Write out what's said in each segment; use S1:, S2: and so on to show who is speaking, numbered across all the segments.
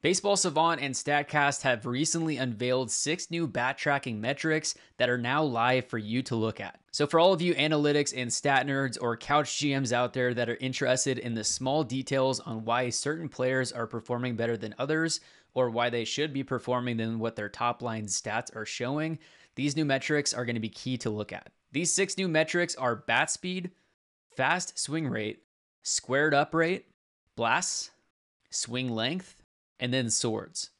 S1: Baseball Savant and StatCast have recently unveiled six new bat tracking metrics that are now live for you to look at. So, for all of you analytics and stat nerds or couch GMs out there that are interested in the small details on why certain players are performing better than others or why they should be performing than what their top line stats are showing, these new metrics are going to be key to look at. These six new metrics are bat speed, fast swing rate, squared up rate, blasts, swing length, and then swords.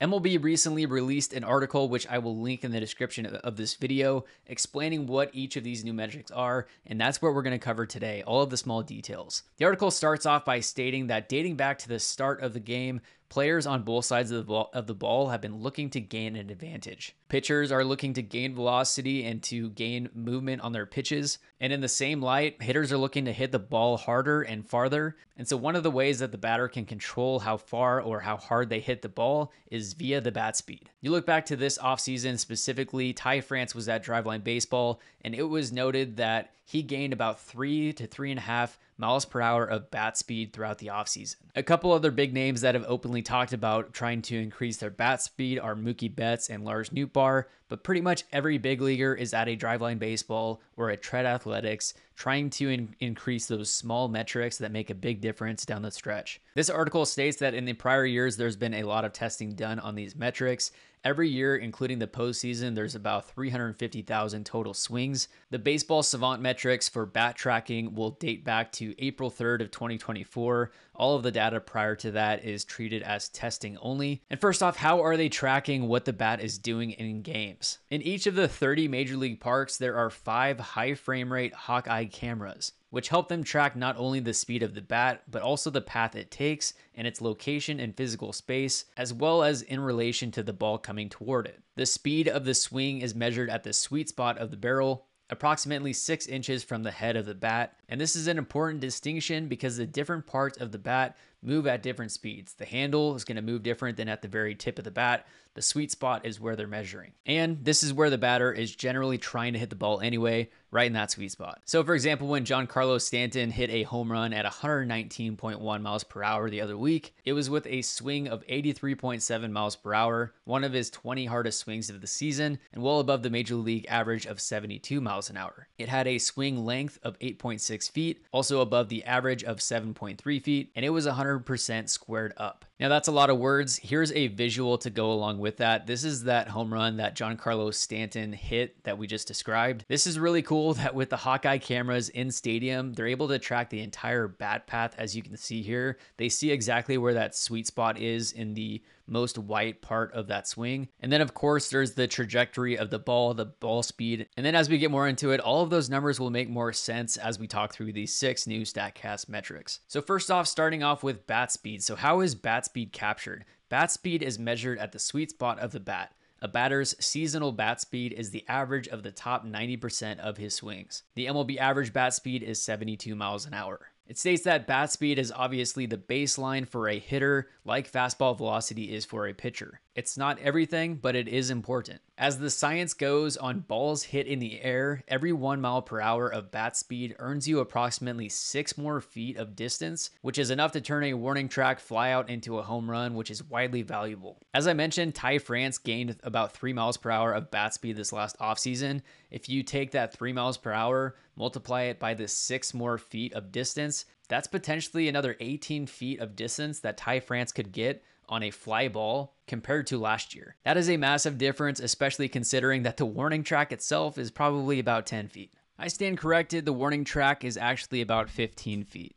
S1: MLB recently released an article, which I will link in the description of this video, explaining what each of these new metrics are, and that's what we're going to cover today, all of the small details. The article starts off by stating that dating back to the start of the game, Players on both sides of the, ball, of the ball have been looking to gain an advantage. Pitchers are looking to gain velocity and to gain movement on their pitches. And in the same light, hitters are looking to hit the ball harder and farther. And so, one of the ways that the batter can control how far or how hard they hit the ball is via the bat speed. You look back to this offseason specifically, Ty France was at Driveline Baseball, and it was noted that he gained about three to three and a half miles per hour of bat speed throughout the offseason. A couple other big names that have openly talked about trying to increase their bat speed are Mookie Betts and Lars Nootbaar, but pretty much every big leaguer is at a driveline baseball or at Tread Athletics trying to in- increase those small metrics that make a big difference down the stretch. This article states that in the prior years, there's been a lot of testing done on these metrics, Every year, including the postseason, there's about 350,000 total swings. The baseball savant metrics for bat tracking will date back to April 3rd of 2024. All of the data prior to that is treated as testing only. And first off, how are they tracking what the bat is doing in games? In each of the 30 major league parks, there are five high frame rate Hawkeye cameras which help them track not only the speed of the bat, but also the path it takes and its location in physical space, as well as in relation to the ball coming toward it. The speed of the swing is measured at the sweet spot of the barrel, approximately 6 inches from the head of the bat. And this is an important distinction because the different parts of the bat move at different speeds. The handle is going to move different than at the very tip of the bat. The sweet spot is where they're measuring. And this is where the batter is generally trying to hit the ball anyway, right in that sweet spot. So, for example, when Giancarlo Stanton hit a home run at 119.1 miles per hour the other week, it was with a swing of 83.7 miles per hour, one of his 20 hardest swings of the season, and well above the major league average of 72 miles an hour. It had a swing length of 8.6 feet, also above the average of 7.3 feet, and it was 100 100% squared up. Now, that's a lot of words. Here's a visual to go along with that. This is that home run that Giancarlo Stanton hit that we just described. This is really cool that with the Hawkeye cameras in stadium, they're able to track the entire bat path, as you can see here. They see exactly where that sweet spot is in the most white part of that swing. And then, of course, there's the trajectory of the ball, the ball speed. And then, as we get more into it, all of those numbers will make more sense as we talk through these six new StatCast metrics. So, first off, starting off with bat speed. So, how is bat speed captured? Bat speed is measured at the sweet spot of the bat. A batter's seasonal bat speed is the average of the top 90% of his swings. The MLB average bat speed is 72 miles an hour. It states that bat speed is obviously the baseline for a hitter, like fastball velocity is for a pitcher. It's not everything, but it is important. As the science goes on balls hit in the air, every one mile per hour of bat speed earns you approximately six more feet of distance, which is enough to turn a warning track flyout into a home run, which is widely valuable. As I mentioned, Ty France gained about three miles per hour of bat speed this last offseason. If you take that three miles per hour, multiply it by the six more feet of distance, that's potentially another 18 feet of distance that Ty France could get on a fly ball compared to last year. That is a massive difference, especially considering that the warning track itself is probably about 10 feet. I stand corrected, the warning track is actually about 15 feet.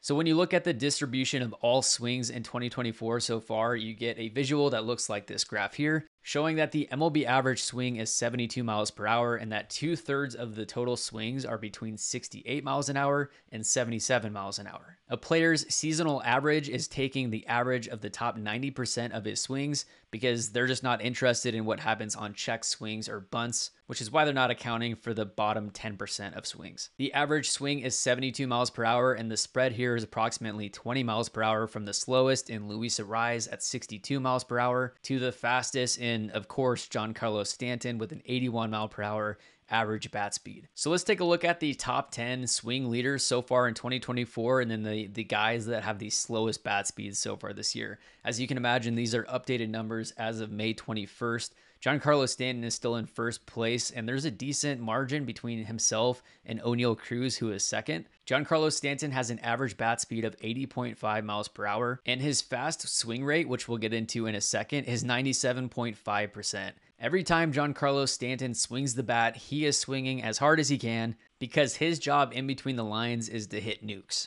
S1: So when you look at the distribution of all swings in 2024 so far, you get a visual that looks like this graph here showing that the MLB average swing is 72 miles per hour and that two thirds of the total swings are between 68 miles an hour and 77 miles an hour. A player's seasonal average is taking the average of the top 90% of his swings because they're just not interested in what happens on check swings or bunts, which is why they're not accounting for the bottom 10% of swings. The average swing is 72 miles per hour, and the spread here is approximately 20 miles per hour from the slowest in Luis Arraez at 62 miles per hour to the fastest in, of course, Giancarlo Stanton with an 81 mile per hour average bat speed. So let's take a look at the top 10 swing leaders so far in 2024 and then the, the guys that have the slowest bat speeds so far this year. As you can imagine, these are updated numbers as of May 21st. Giancarlo Stanton is still in first place, and there's a decent margin between himself and Oneil Cruz, who is second. Giancarlo Stanton has an average bat speed of 80.5 miles per hour, and his fast swing rate, which we'll get into in a second, is 97.5%. Every time Giancarlo Stanton swings the bat, he is swinging as hard as he can because his job in between the lines is to hit nukes.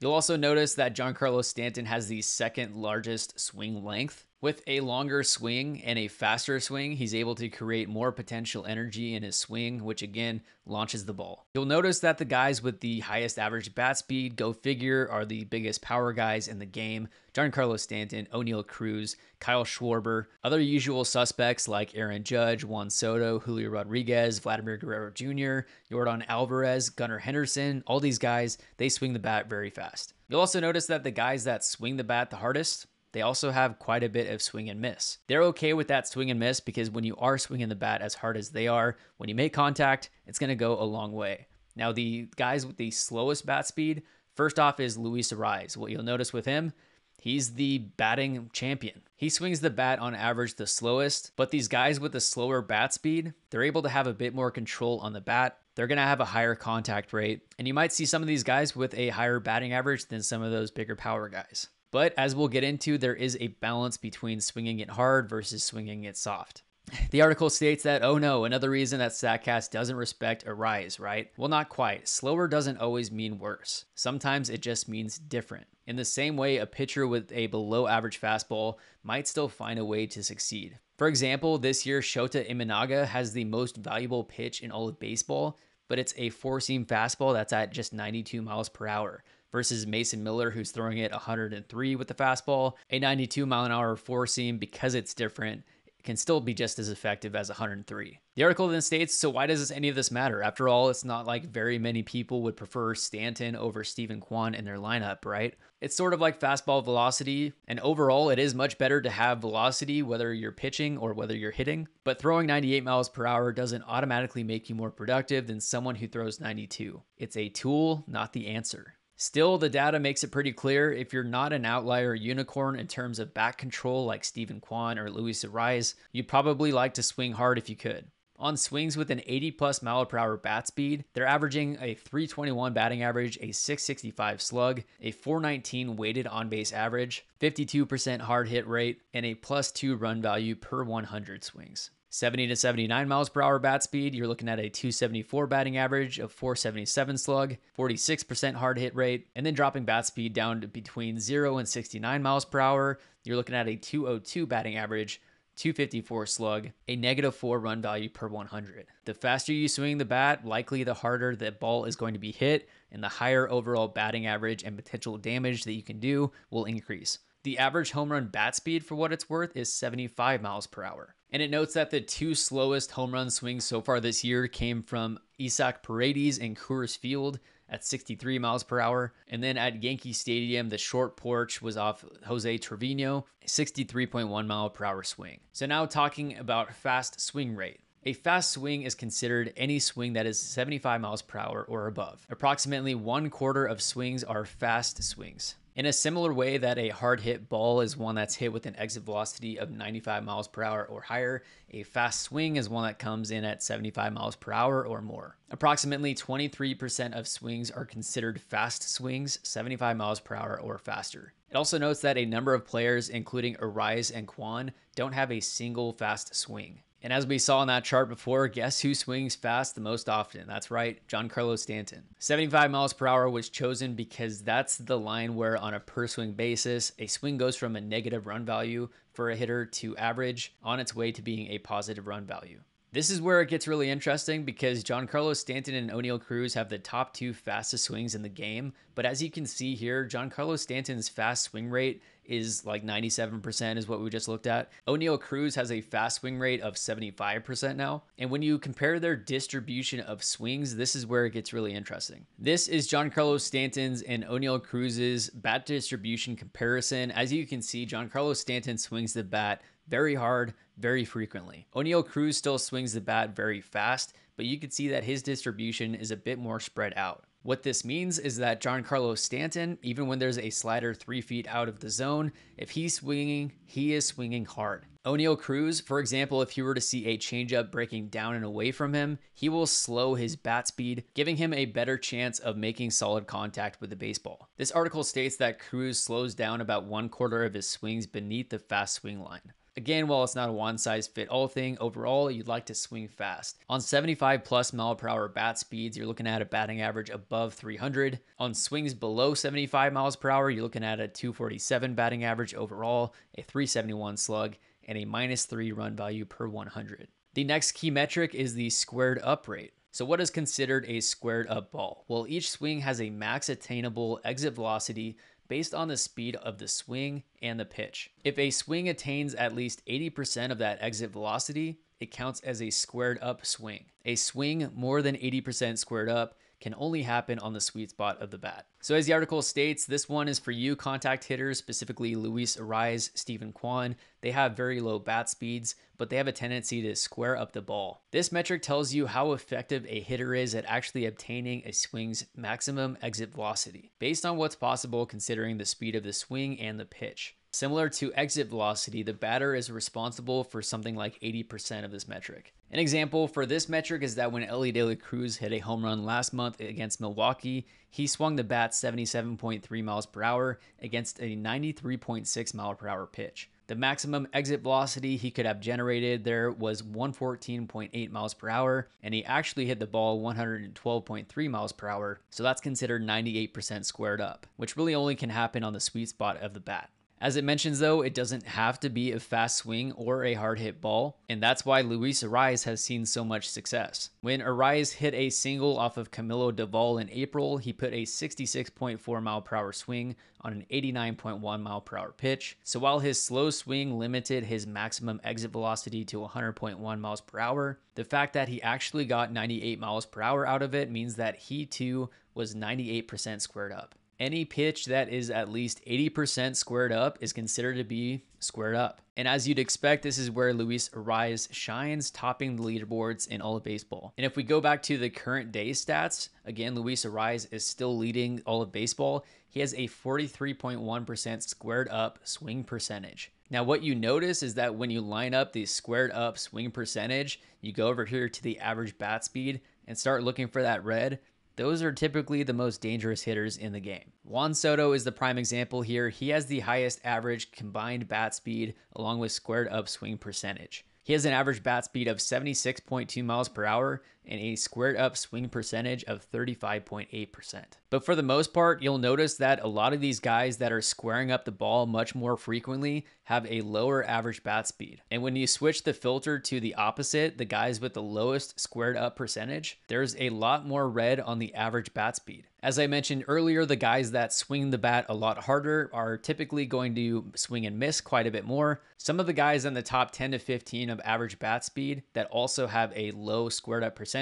S1: You'll also notice that Giancarlo Stanton has the second largest swing length. With a longer swing and a faster swing, he's able to create more potential energy in his swing, which again launches the ball. You'll notice that the guys with the highest average bat speed, go figure, are the biggest power guys in the game. Giancarlo Stanton, Oneil Cruz, Kyle Schwarber, other usual suspects like Aaron Judge, Juan Soto, Julio Rodriguez, Vladimir Guerrero Jr., Yordan Alvarez, Gunnar Henderson, all these guys, they swing the bat very fast. You'll also notice that the guys that swing the bat the hardest they also have quite a bit of swing and miss. They're okay with that swing and miss because when you are swinging the bat as hard as they are, when you make contact, it's going to go a long way. Now, the guys with the slowest bat speed, first off is Luis Arraez. What you'll notice with him, he's the batting champion. He swings the bat on average the slowest, but these guys with the slower bat speed, they're able to have a bit more control on the bat. They're going to have a higher contact rate, and you might see some of these guys with a higher batting average than some of those bigger power guys. But as we'll get into, there is a balance between swinging it hard versus swinging it soft. The article states that, oh no, another reason that StatCast doesn't respect Arraez, right? Well, not quite. Slower doesn't always mean worse. Sometimes it just means different. In the same way, a pitcher with a below average fastball might still find a way to succeed. For example, this year, Shota Imanaga has the most valuable pitch in all of baseball, but it's a four seam fastball that's at just 92 miles per hour versus Mason Miller, who's throwing it 103 with the fastball. A 92 mile an hour four seam, because it's different, can still be just as effective as 103. The article then states So, why does any of this matter? After all, it's not like very many people would prefer Stanton over Steven Kwan in their lineup, right? It's sort of like fastball velocity, and overall, it is much better to have velocity whether you're pitching or whether you're hitting. But throwing 98 miles per hour doesn't automatically make you more productive than someone who throws 92. It's a tool, not the answer. Still, the data makes it pretty clear if you're not an outlier unicorn in terms of back control like Steven Kwan or Luis Arraez, you'd probably like to swing hard if you could. On swings with an 80 plus mile per hour bat speed, they're averaging a 321 batting average, a 665 slug, a 419 weighted on base average, 52% hard hit rate, and a plus 2 run value per 100 swings. 70 to 79 miles per hour bat speed, you're looking at a 274 batting average, of 477 slug, 46% hard hit rate, and then dropping bat speed down to between 0 and 69 miles per hour, you're looking at a 202 batting average, 254 slug, a negative 4 run value per 100. The faster you swing the bat, likely the harder the ball is going to be hit, and the higher overall batting average and potential damage that you can do will increase. The average home run bat speed, for what it's worth, is 75 miles per hour. And it notes that the two slowest home run swings so far this year came from Isaac Paredes in Coors Field at 63 miles per hour. And then at Yankee Stadium, the short porch was off Jose Trevino, 63.1 mile per hour swing. So now talking about fast swing rate. A fast swing is considered any swing that is 75 miles per hour or above. Approximately one quarter of swings are fast swings. In a similar way that a hard hit ball is one that's hit with an exit velocity of 95 miles per hour or higher, a fast swing is one that comes in at 75 miles per hour or more. Approximately 23% of swings are considered fast swings, 75 miles per hour or faster. It also notes that a number of players, including Arraez and Kwan, don't have a single fast swing. And as we saw in that chart before, guess who swings fast the most often? That's right, Giancarlo Stanton. 75 miles per hour was chosen because that's the line where, on a per swing basis, a swing goes from a negative run value for a hitter to average on its way to being a positive run value. This is where it gets really interesting because Giancarlo Stanton and Oneil Cruz have the top two fastest swings in the game. But as you can see here, Giancarlo Stanton's fast swing rate is like 97% is what we just looked at. Oneil Cruz has a fast swing rate of 75% now. And when you compare their distribution of swings, this is where it gets really interesting. This is Giancarlo Stanton's and Oneil Cruz's bat distribution comparison. As you can see, Giancarlo Stanton swings the bat very hard, very frequently. Oneil Cruz still swings the bat very fast, but you can see that his distribution is a bit more spread out. What this means is that Giancarlo Stanton, even when there's a slider three feet out of the zone, if he's swinging, he is swinging hard. Oneil Cruz, for example, if you were to see a changeup breaking down and away from him, he will slow his bat speed, giving him a better chance of making solid contact with the baseball. This article states that Cruz slows down about one quarter of his swings beneath the fast swing line. Again, while it's not a one size fit all thing, overall, you'd like to swing fast. On 75 plus mile per hour bat speeds, you're looking at a batting average above 300. On swings below 75 miles per hour, you're looking at a 247 batting average overall, a 371 slug, and a minus three run value per 100. The next key metric is the squared up rate. So, what is considered a squared up ball? Well, each swing has a max attainable exit velocity based on the speed of the swing and the pitch. If a swing attains at least 80% of that exit velocity, it counts as a squared up swing. A swing more than 80% squared up can only happen on the sweet spot of the bat. So, as the article states, this one is for you contact hitters, specifically Luis Arraez, Steven Kwan. They have very low bat speeds, but they have a tendency to square up the ball. This metric tells you how effective a hitter is at actually obtaining a swing's maximum exit velocity, based on what's possible considering the speed of the swing and the pitch. Similar to exit velocity, the batter is responsible for something like 80% of this metric. An example for this metric is that when Elly De La Cruz hit a home run last month against Milwaukee, he swung the bat 77.3 miles per hour against a 93.6 mile per hour pitch. The maximum exit velocity he could have generated there was 114.8 miles per hour, and he actually hit the ball 112.3 miles per hour, so that's considered 98% squared up, which really only can happen on the sweet spot of the bat. As it mentions, though, it doesn't have to be a fast swing or a hard hit ball, and that's why Luis Arraez has seen so much success. When Arraez hit a single off of Camilo Doval in April, he put a 66.4 mile per hour swing on an 89.1 mile per hour pitch. So while his slow swing limited his maximum exit velocity to 100.1 miles per hour, the fact that he actually got 98 miles per hour out of it means that he too was 98% squared up. Any pitch that is at least 80% squared up is considered to be squared up. And as you'd expect, this is where Luis Arraez shines, topping the leaderboards in all of baseball. And if we go back to the current day stats, again, Luis Arraez is still leading all of baseball. He has a 43.1% squared up swing percentage. Now, what you notice is that when you line up the squared up swing percentage, you go over here to the average bat speed and start looking for that red those are typically the most dangerous hitters in the game. Juan Soto is the prime example here. He has the highest average combined bat speed along with squared up swing percentage. He has an average bat speed of 76.2 miles per hour and a squared up swing percentage of 35.8%. But for the most part, you'll notice that a lot of these guys that are squaring up the ball much more frequently have a lower average bat speed. And when you switch the filter to the opposite, the guys with the lowest squared up percentage, there's a lot more red on the average bat speed. As I mentioned earlier, the guys that swing the bat a lot harder are typically going to swing and miss quite a bit more. Some of the guys in the top 10 to 15 of average bat speed that also have a low squared up percentage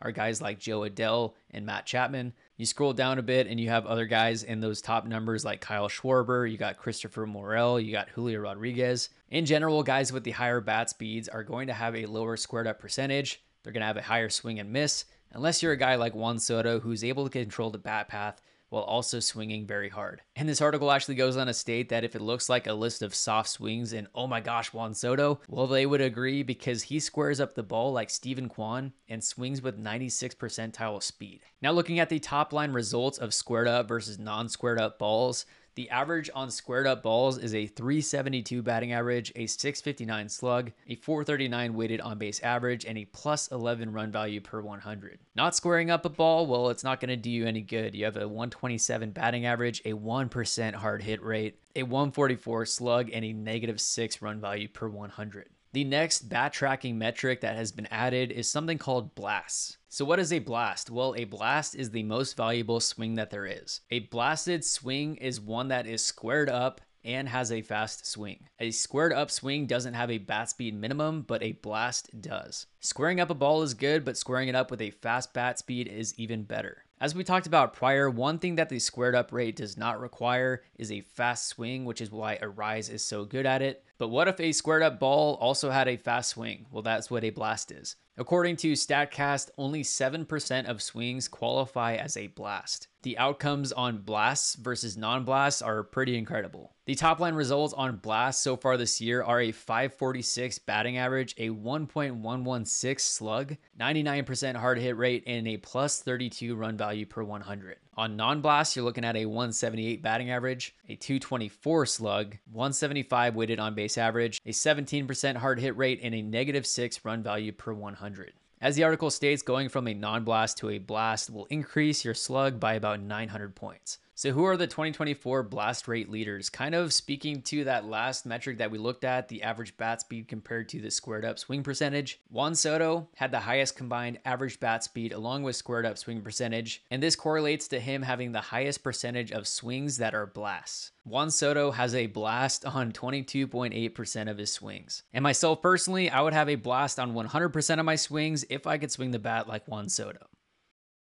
S1: are guys like Jo Adell and Matt Chapman. You scroll down a bit and you have other guys in those top numbers like Kyle Schwarber, you got Christopher Morel, you got Julio Rodriguez. In general, guys with the higher bat speeds are going to have a lower squared up percentage. They're going to have a higher swing and miss unless you're a guy like Juan Soto who's able to control the bat path while also swinging very hard. And this article actually goes on to state that if it looks like a list of soft swings and oh my gosh, Juan Soto, well, they would agree because he squares up the ball like Steven Kwan and swings with 96 percentile speed. Now, looking at the top line results of squared up versus non squared up balls, the average on squared up balls is a 372 batting average, a 659 slug, a 439 weighted on base average, and a plus 11 run value per 100. Not squaring up a ball, well, it's not going to do you any good. You have a 127 batting average, a 1% hard hit rate, a 144 slug, and a negative 6 run value per 100. The next bat tracking metric that has been added is something called blasts. So, what is a blast? Well, a blast is the most valuable swing that there is. A blasted swing is one that is squared up and has a fast swing. A squared up swing doesn't have a bat speed minimum, but a blast does. Squaring up a ball is good, but squaring it up with a fast bat speed is even better. As we talked about prior, one thing that the squared up rate does not require is a fast swing, which is why Arraez is so good at it. But what if a squared up ball also had a fast swing? Well, that's what a blast is. According to StatCast, only 7% of swings qualify as a blast. The outcomes on blasts versus non blasts are pretty incredible. The top line results on blasts so far this year are a 546 batting average, a 1.116 slug, 99% hard hit rate, and a plus 32 run value per 100. On non blasts, you're looking at a 178 batting average, a 224 slug, 175 weighted on base average, a 17% hard hit rate, and a negative 6 run value per 100. As the article states, going from a non blast to a blast will increase your slug by about 900 points. So, who are the 2024 blast rate leaders? Kind of speaking to that last metric that we looked at, the average bat speed compared to the squared up swing percentage. Juan Soto had the highest combined average bat speed along with squared up swing percentage, and this correlates to him having the highest percentage of swings that are blasts. Juan Soto has a blast on 22.8% of his swings. And myself personally, I would have a blast on 100% of my swings if I could swing the bat like Juan Soto.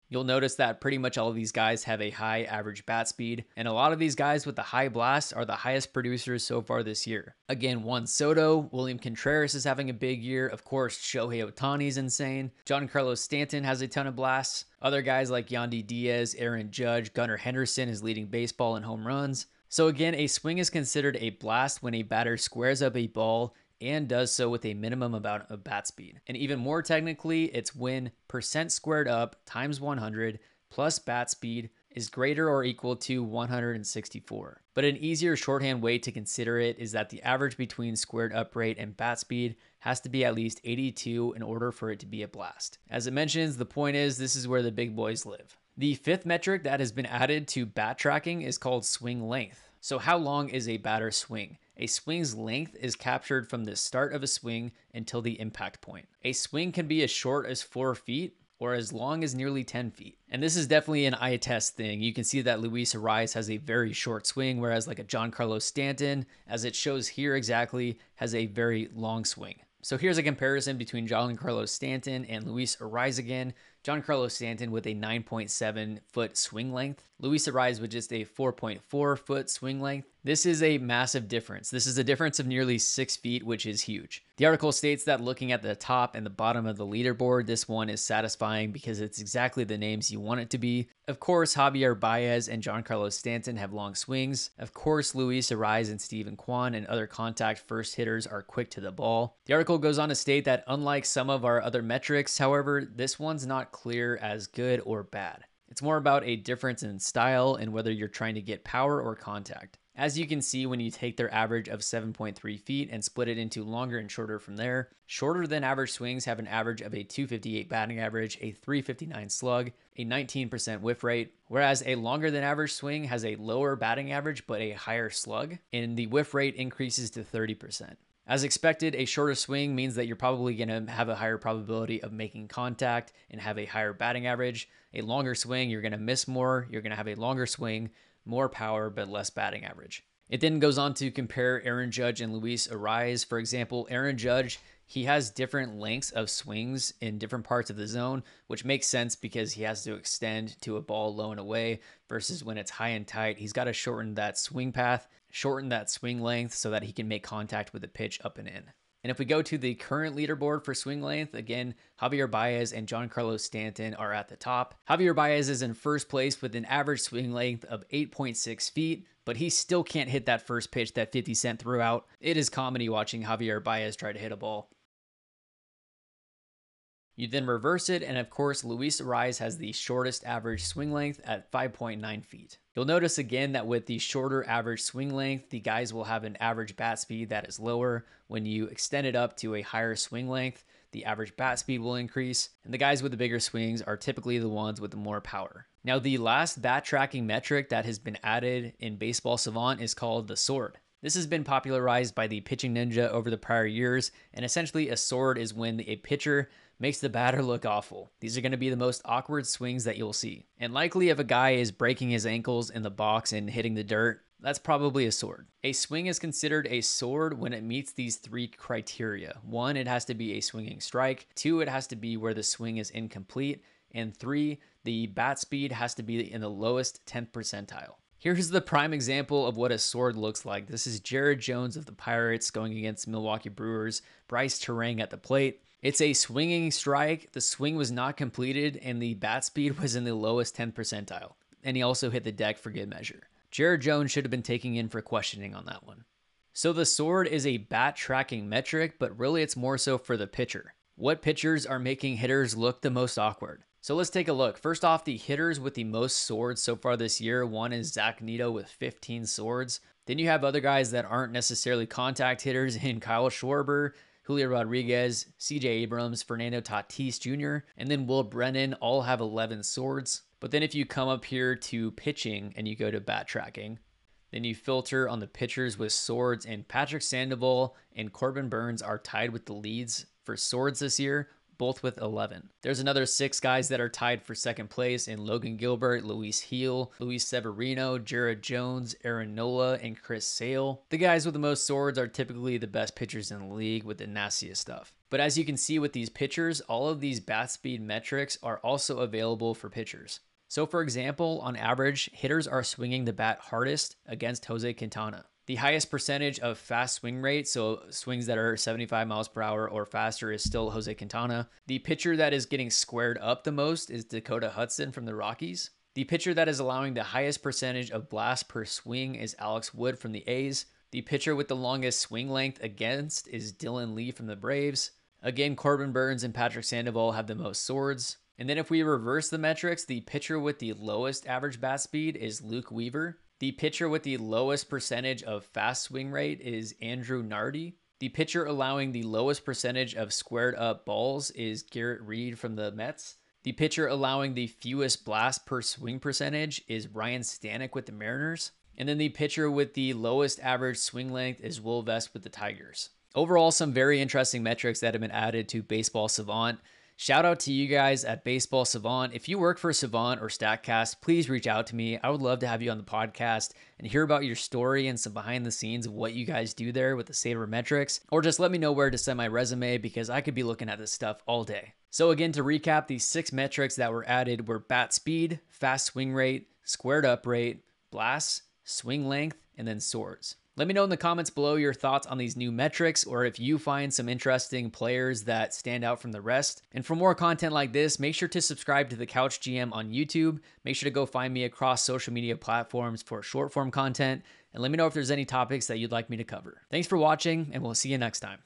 S1: You'll notice that pretty much all of these guys have a high average bat speed, and a lot of these guys with the high blast are the highest producers so far this year. Again, Juan Soto, William Contreras is having a big year. Of course, Shohei Ohtani is insane. Giancarlo Stanton has a ton of blasts. Other guys like Yandy Diaz, Aaron Judge, Gunnar Henderson is leading baseball in home runs. So again, a swing is considered a blast when a batter squares up a ball and does so with a minimum amount of bat speed. And even more technically, it's when percent squared up times 100 plus bat speed is greater or equal to 164. But an easier shorthand way to consider it is that the average between squared up rate and bat speed has to be at least 82 in order for it to be a blast. As it mentions, the point is this is where the big boys live. The fifth metric that has been added to bat tracking is called swing length. So, how long is a batter swing? A swing's length is captured from the start of a swing until the impact point. A swing can be as short as 4 feet or as long as nearly 10 feet. And this is definitely an eye test thing. You can see that Luis Arraez has a very short swing, whereas like a Giancarlo Stanton, as it shows here exactly, has a very long swing. So here's a comparison between Giancarlo Stanton and Luis Arraez again. Giancarlo Stanton with a 9.7 foot swing length, Luis Arraez with just a 4.4 foot swing length. This is a massive difference. This is a difference of nearly six feet, which is huge. The article states that looking at the top and the bottom of the leaderboard, this one is satisfying because it's exactly the names you want it to be. Of course, Javier Baez and Giancarlo Stanton have long swings. Of course, Luis Arraez and Steven Kwan and other contact first hitters are quick to the ball. The article goes on to state that unlike some of our other metrics, however, this one's not clear as good or bad. It's more about a difference in style and whether you're trying to get power or contact. As you can see when you take their average of 7.3 feet and split it into longer and shorter from there, shorter than average swings have an average of a 258 batting average, a 359 slug, a 19% whiff rate, whereas a longer than average swing has a lower batting average but a higher slug, and the whiff rate increases to 30%. As expected, a shorter swing means that you're probably going to have a higher probability of making contact and have a higher batting average. A longer swing, you're going to miss more, you're going to have a longer swing, more power, but less batting average. It then goes on to compare Aaron Judge and Luis Arraez. For example, Aaron Judge, he has different lengths of swings in different parts of the zone, which makes sense because he has to extend to a ball low and away versus when it's high and tight. He's got to shorten that swing path, shorten that swing length so that he can make contact with the pitch up and in. And if we go to the current leaderboard for swing length, again, Javier Baez and Giancarlo Stanton are at the top. Javier Baez is in first place with an average swing length of 8.6 feet, but he still can't hit that first pitch that 50 Cent threw out. It is comedy watching Javier Baez try to hit a ball. You then reverse it, and of course, Luis Arraez has the shortest average swing length at 5.9 feet. You'll notice again that with the shorter average swing length, the guys will have an average bat speed that is lower. When you extend it up to a higher swing length, the average bat speed will increase, and the guys with the bigger swings are typically the ones with the more power. Now, the last bat tracking metric that has been added in Baseball Savant is called the sword. This has been popularized by the pitching ninja over the prior years, and essentially, a sword is when a pitcher makes the batter look awful. These are going to be the most awkward swings that you'll see. And likely, if a guy is breaking his ankles in the box and hitting the dirt, that's probably a sword. A swing is considered a sword when it meets these three criteria. One, it has to be a swinging strike. Two, it has to be where the swing is incomplete. And three, the bat speed has to be in the lowest 10th percentile. Here's the prime example of what a sword looks like. This is Jared Jones of the Pirates going against Milwaukee Brewers, Brice Turang at the plate. It's a swinging strike. The swing was not completed, and the bat speed was in the lowest 10th percentile. And he also hit the deck for good measure. Jared Jones should have been taking in for questioning on that one. So the sword is a bat tracking metric, but really it's more so for the pitcher. What pitchers are making hitters look the most awkward? So let's take a look. First off, the hitters with the most swords so far this year. One is Zach Neto with 15 swords. Then you have other guys that aren't necessarily contact hitters in Kyle Schwarber, Julio Rodriguez, CJ Abrams, Fernando Tatis Jr., and then Will Brennan all have 11 swords. But then if you come up here to pitching and you go to bat tracking, then you filter on the pitchers with swords, and Patrick Sandoval and Corbin Burnes are tied with the leads for swords this year, both with 11. There's another six guys that are tied for second place in Logan Gilbert, Luis Gil, Luis Severino, Jared Jones, Aaron Nola, and Chris Sale. The guys with the most swords are typically the best pitchers in the league with the nastiest stuff. But as you can see with these pitchers, all of these bat speed metrics are also available for pitchers. So, for example, on average, hitters are swinging the bat hardest against Jose Quintana. The highest percentage of fast swing rate, so swings that are 75 miles per hour or faster, is still Jose Quintana. The pitcher that is getting squared up the most is Dakota Hudson from the Rockies. The pitcher that is allowing the highest percentage of blasts per swing is Alex Wood from the A's. The pitcher with the longest swing length against is Dylan Lee from the Braves. Again, Corbin Burnes and Patrick Sandoval have the most swords. And then if we reverse the metrics, the pitcher with the lowest average bat speed is Luke Weaver. The pitcher with the lowest percentage of fast swing rate is Andrew Nardi. The pitcher allowing the lowest percentage of squared up balls is Garrett Reed from the Mets. The pitcher allowing the fewest blasts per swing percentage is Ryan Stanek with the Mariners. And then the pitcher with the lowest average swing length is Will Vest with the Tigers. Overall, some very interesting metrics that have been added to Baseball Savant. Shout out to you guys at Baseball Savant. If you work for Savant or StatCast, please reach out to me. I would love to have you on the podcast and hear about your story and some behind the scenes of what you guys do there with the sabermetrics. Or just let me know where to send my resume because I could be looking at this stuff all day. So, again, to recap, these six metrics that were added were bat speed, fast swing rate, squared up rate, blasts, swing length, and then swords. Let me know in the comments below your thoughts on these new metrics or if you find some interesting players that stand out from the rest. And for more content like this, make sure to subscribe to the Couch GM on YouTube. Make sure to go find me across social media platforms for short form content and let me know if there's any topics that you'd like me to cover. Thanks for watching, and we'll see you next time.